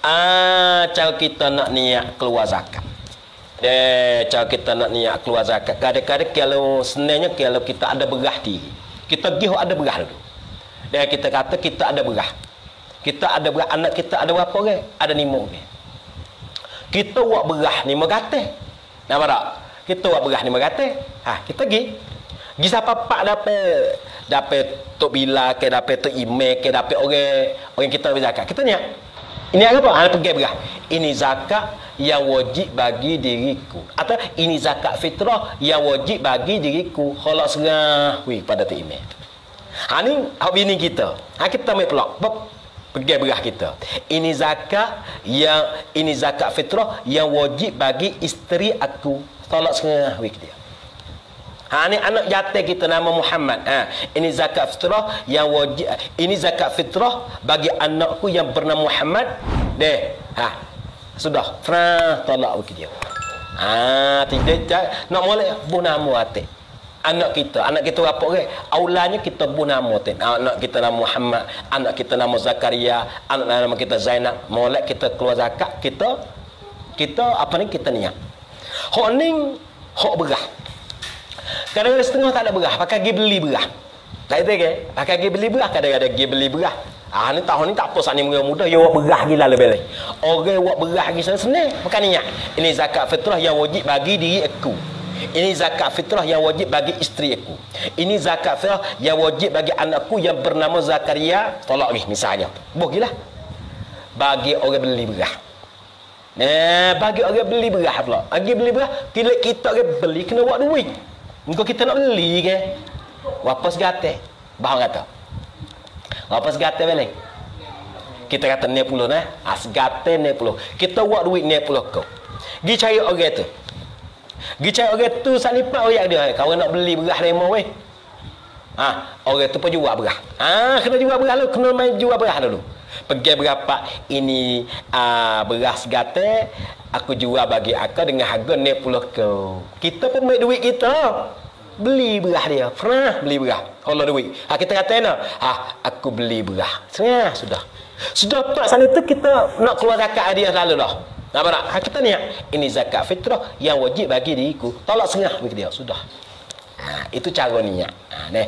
Ah, cara kita nak niat keluar zakat. Eh, cara kita nak niat keluar zakat. Kadang-kadang kalau senangnya kalau kita ada berah diri. Kita pergi ada berah dulu. Dan kita kata kita ada berah. Kita ada berah anak kita ada berapa orang? Ada lima orang. Kita buat berah lima ratus. Nampak tak? Kita buat berah lima ratus. Ha, kita pergi. Pergi siapa pak dapat dapat tok bila ke dapat tok email ke dapat orang orang kita berzakat. Kita niat. Ini apa? Ha, pergi berah. Ini zakat yang wajib bagi diriku. Atau ini zakat fitrah yang wajib bagi diriku. Kalau serah wih pada tu email. Ha ni hak bini kita. Ha kita mai pelak. Bop pergi berah kita. Ini zakat yang ini zakat fitrah yang wajib bagi isteri aku. Tolak serah wih dia. Ha ni anak jatuh kita nama Muhammad. Ha ini zakat fitrah yang wajib ini zakat fitrah bagi anakku yang bernama Muhammad. Deh. Ha. Sudah. Frah tolak bagi dia. Ha tidak nak molek buh nama atik. Anak kita, anak kita apa orang? Aulanya kita buh nama tu. Anak kita nama Muhammad, anak kita nama Zakaria, anak nama kita Zainab. Molek kita keluar zakat, kita kita apa ni kita niat. Hok ning hok berah. Kadang-kadang setengah tak ada berah, pakai pergi beli berah. Tak itu ke? Pakai pergi beli berah, kadang-kadang pergi beli berah. Ah ni tahun ni tak apa sani muda muda ya buat berah gila lebih lagi. Orang buat berah lagi sana senang bukan niat. Ini zakat fitrah yang wajib bagi diri aku. Ini zakat fitrah yang wajib bagi isteri aku. Ini zakat fitrah yang wajib bagi anakku yang bernama Zakaria. Tolak ni misalnya. Bogilah. Bagi orang beli berah. Eh, bagi orang beli berah pula. Bagi beli berah, kita orang beli kena buat duit. Engkau kita nak beli ke? Berapa segate? Bahan kata. Berapa segate balik? Kita kata ni puluh nah. Ah, segate ni puluh. Kita buat duit ni puluh kau. Gi cari orang tu. Gi cari orang tu sat lipat orang dia. Kau nak beli berah lima weh. Ha, orang tu pun jual berah. Ha, kena jual berah lu, kena main jual berah dulu. Pergi berapa ini uh, beras gate aku jual bagi akak dengan harga 60 kau. Kita pun main duit kita. Beli berah dia. Pernah beli berah. Kalau duit. Ha, kita kata nak, ha, aku beli berah. Setengah sudah. Sudah tak sana tu kita nak keluar zakat dia selalu dah. Nak? Ha, kita niat. Ini zakat fitrah yang wajib bagi diriku. Tolak setengah bagi dia. Sudah. Ha, itu cara niat. Ha, ni.